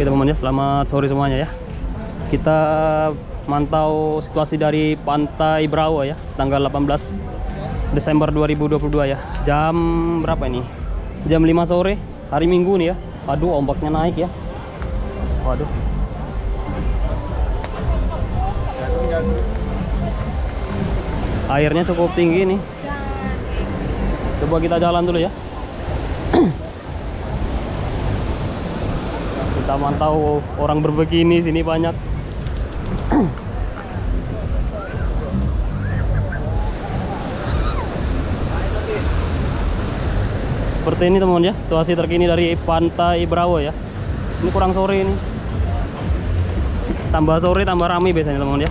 Oke teman-teman ya, selamat sore semuanya ya. Kita mantau situasi dari Pantai Brawa ya, tanggal 18 Desember 2022 ya. Jam berapa ini? Jam 5 sore, hari Minggu nih ya. Aduh, ombaknya naik ya. Waduh. Airnya cukup tinggi nih. Coba kita jalan dulu ya. Kita mantau orang berbikini sini banyak. Seperti ini teman ya, situasi terkini dari Pantai Brawo ya. Ini kurang sore ini. Tambah sore tambah rame biasanya teman ya.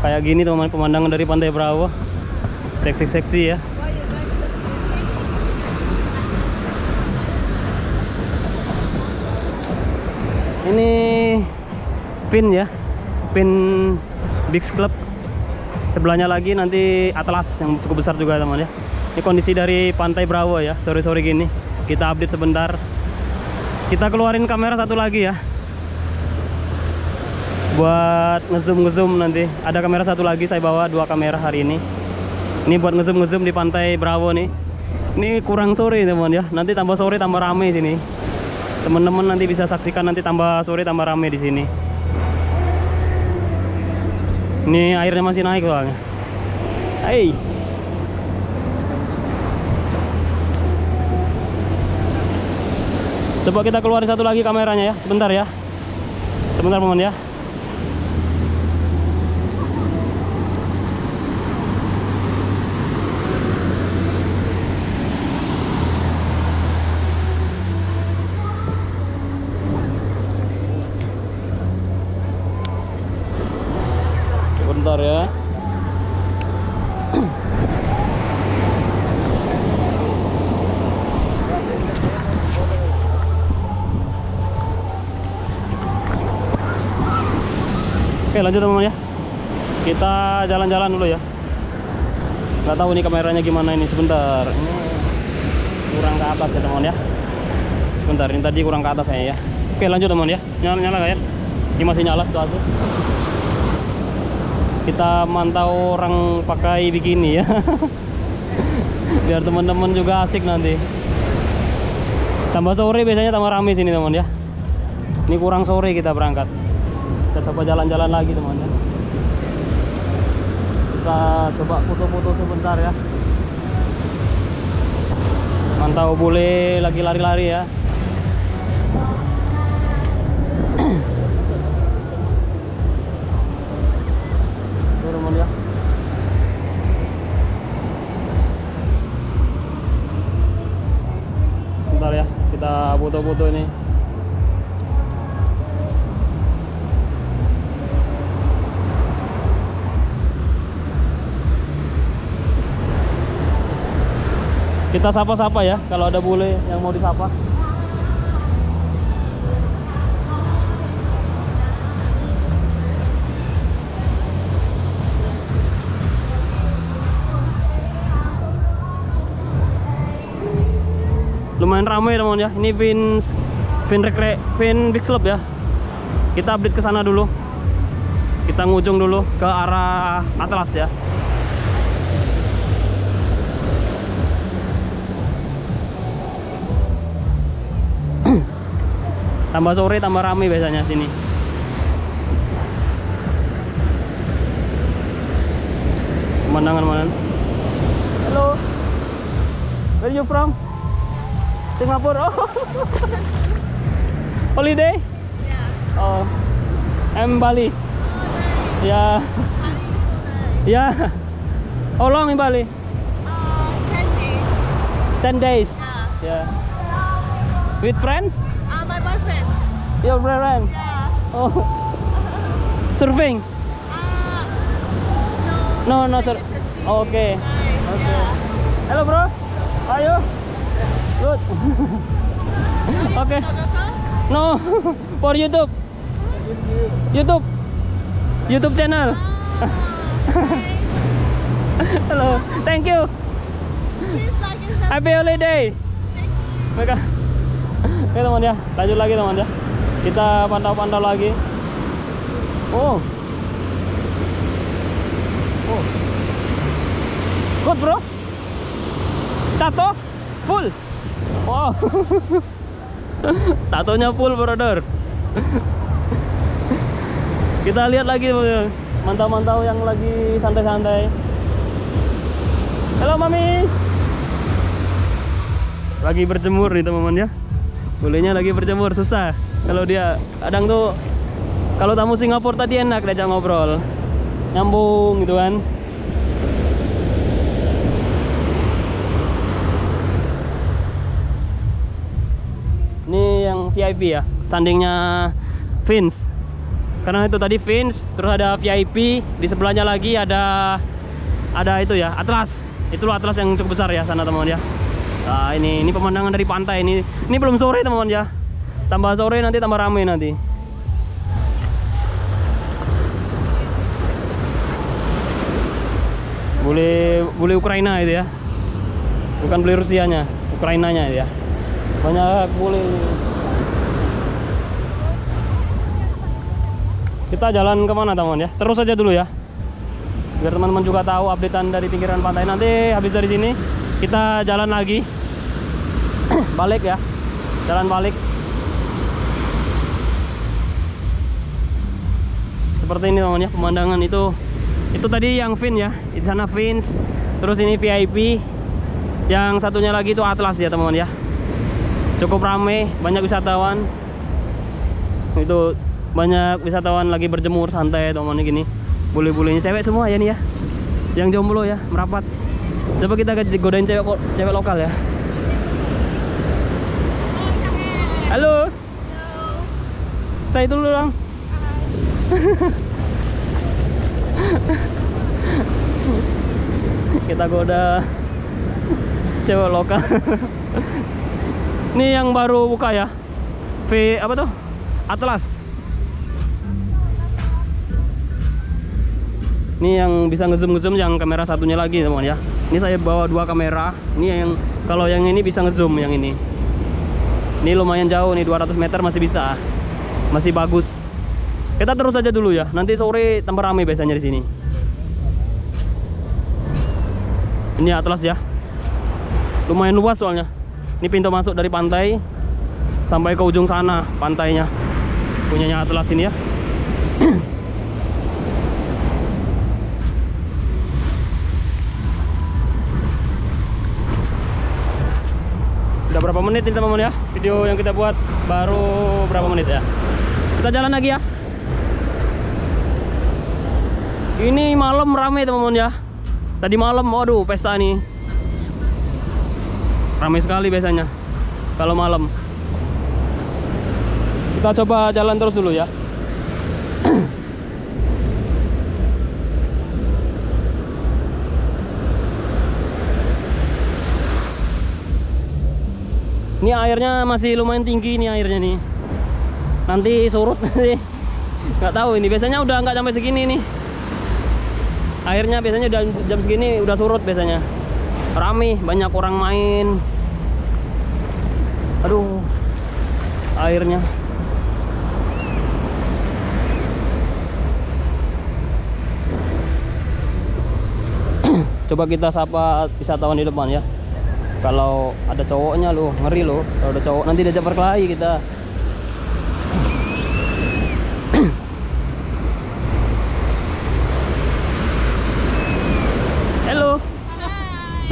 Kayak gini teman pemandangan dari Pantai Brawo. Seksi-seksi ya. Ini pin ya. Pin Big Club. Sebelahnya lagi nanti Atlas yang cukup besar juga teman ya. Ini kondisi dari Pantai Brawo ya, sore-sore gini. Kita update sebentar. Kita keluarin kamera satu lagi ya. Buat ngezoom ngezoom nanti. Ada kamera satu lagi saya bawa dua kamera hari ini. Ini buat ngezoom ngezoom di Pantai Brawo nih. Ini kurang sore teman ya. Nanti tambah sore tambah rame sini. Teman-teman nanti bisa saksikan nanti tambah sore tambah rame di sini. Ini airnya masih naik soalnya. Hey. Coba kita keluarin satu lagi kameranya ya, sebentar ya. Sebentar momen ya. Bentar ya. Oke lanjut teman ya. Kita jalan-jalan dulu ya. Gak tahu nih kameranya gimana ini. Sebentar. Ini kurang ke atas ya teman ya. Sebentar ini tadi kurang ke atas saya ya. Oke lanjut teman ya. Nyala-nyala ya. Ini masih nyala situasi Kita mantau orang pakai bikini ya. Biar teman-teman juga asik nanti. Tambah sore biasanya tambah rame sini teman ya. Ini kurang sore kita berangkat. Kita coba jalan-jalan lagi teman ya. Kita coba foto-foto sebentar ya. Mantau bule lagi lari-lari ya Tuh, teman ya Bentar ya, kita foto-foto ini. Kita sapa-sapa ya kalau ada bule yang mau disapa. Lumayan ramai teman ya. Ini Vin Vin Rekre Vin Big Club ya. Kita update ke sana dulu. Kita ngujung dulu ke arah Atlas ya. tambah sore tambah rame biasanya sini pemandangan mana halo where you from Singapore oh holiday Yeah. oh I'm Bali yeah yeah how long in Bali Uh, 10 days. 10 days Yeah. yeah with friend Uh, my boyfriend. your friend Yeah. oh surfing Uh, no no. no sir okay Nice. Okay. Yeah. Hello bro, how are you? Good. okay. No, for YouTube. YouTube. YouTube channel. Ah. Hello. Thank you. Happy holiday. Mereka. Oke teman ya, lanjut lagi teman ya. Kita pantau-pantau lagi. Oh. Oh. Good bro. Tato full. Wow. Tatonya full brother. Kita lihat lagi. Mantau-mantau yang lagi santai-santai. Halo mami. Lagi berjemur nih teman-teman ya. Bolehnya lagi berjemur susah. Kalau dia kadang tuh kalau tamu Singapura tadi enak diajak ngobrol. Nyambung gitu kan. Ini yang VIP ya, sandingnya Vince. Karena itu tadi Vince, terus ada VIP, di sebelahnya lagi ada ada itu ya, Atlas. Itulah Atlas yang cukup besar ya sana teman-teman ya. Nah, ini ini pemandangan dari pantai ini. Ini belum sore teman-teman ya. Tambah sore nanti tambah rame nanti. Boleh boleh Ukraina itu ya. Bukan beli Rusianya, Ukrainanya itu ya. Banyak boleh. Kita jalan ke mana teman ya? Terus aja dulu ya. Biar teman-teman juga tahu updatean dari pinggiran pantai. Nanti habis dari sini kita jalan lagi. balik ya. Jalan balik. Seperti ini teman ya, pemandangan itu itu tadi yang Vin ya. Di sana Vins. Terus ini VIP. Yang satunya lagi itu Atlas ya teman-teman ya. Cukup rame, banyak wisatawan. Itu banyak wisatawan lagi berjemur santai teman-teman gini. Boleh-bolehnya cewek semua ya nih ya. Yang jomblo ya, merapat. Coba kita godain cewek cewek lokal ya. Halo. Saya dulu dong. kita goda cewek lokal. Ini yang baru buka ya. V apa tuh? Atlas. Ini yang bisa ngezoom ngezoom yang kamera satunya lagi teman ya. Ini saya bawa dua kamera. Ini yang kalau yang ini bisa ngezoom yang ini. Ini lumayan jauh nih 200 meter masih bisa. Masih bagus. Kita terus aja dulu ya. Nanti sore tambah ramai biasanya di sini. Ini Atlas ya. Lumayan luas soalnya. Ini pintu masuk dari pantai sampai ke ujung sana pantainya. Punyanya Atlas ini ya. Udah berapa menit ini teman-teman ya? Video yang kita buat baru berapa menit ya? Kita jalan lagi ya. Ini malam rame teman-teman ya. Tadi malam, waduh pesta nih. Ramai sekali biasanya kalau malam. Kita coba jalan terus dulu ya. Ini airnya masih lumayan tinggi nih airnya nih. Nanti surut nanti. Nggak tahu ini biasanya udah nggak sampai segini nih. Airnya biasanya udah jam segini udah surut biasanya. Rame, banyak orang main. Aduh. Airnya. Coba kita sapa wisatawan di depan ya kalau ada cowoknya lo ngeri lo kalau ada cowok nanti diajak berkelahi kita. Halo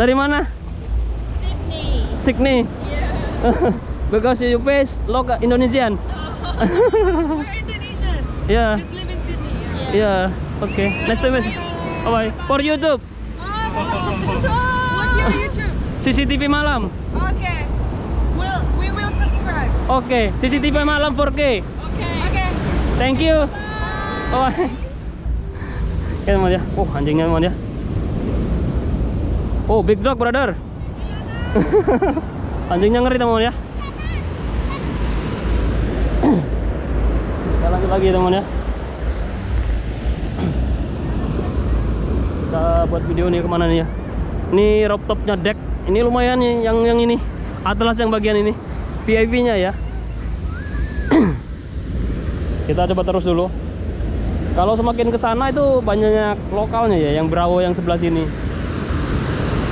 dari mana? Sydney. Sydney. Yeah. because you face local Indonesian. We're Indonesian. yeah. Just live in Sydney. yeah. Okay. Nice to meet you. bye bye for YouTube. What's your YouTube? CCTV malam Okay. We'll we will subscribe. oke CCTV malam 4K Okay. Okay. Thank you. Bye. Ya teman ya. Oh, anjingnya teman ya. Oh, big dog brother. anjingnya ngeri teman ya. Kita lanjut lagi teman ya. Kita buat video nih ke mana nih ya? Ini rooftopnya deck. Ini lumayan yang yang ini. Atlas yang bagian ini. VIP-nya ya. kita coba terus dulu kalau semakin ke sana itu banyak lokalnya ya yang Bravo yang sebelah sini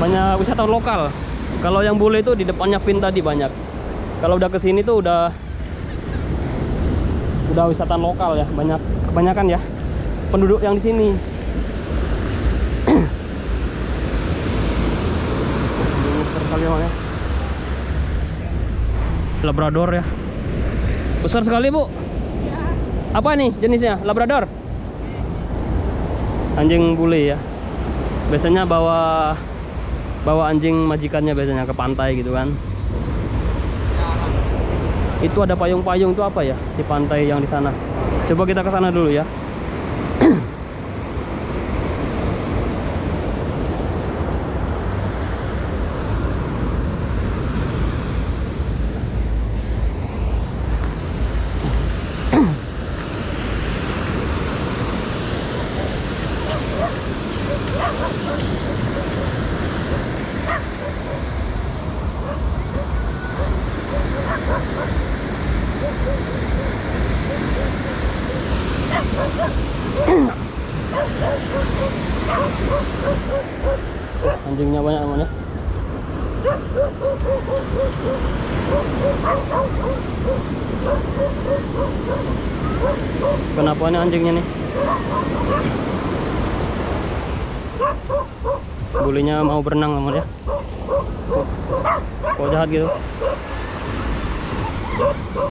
banyak wisatawan lokal kalau yang bule itu di depannya Vin tadi banyak kalau udah ke sini tuh udah udah wisatawan lokal ya banyak kebanyakan ya penduduk yang di sini Emang ya Labrador ya. Besar sekali bu. Apa nih jenisnya? Labrador? Anjing bule ya. Biasanya bawa bawa anjing majikannya biasanya ke pantai gitu kan. Itu ada payung-payung itu apa ya di pantai yang di sana? Coba kita ke sana dulu ya anjingnya banyak teman ya kenapa nih anjingnya nih? Bulinya mau berenang teman ya kok jahat gitu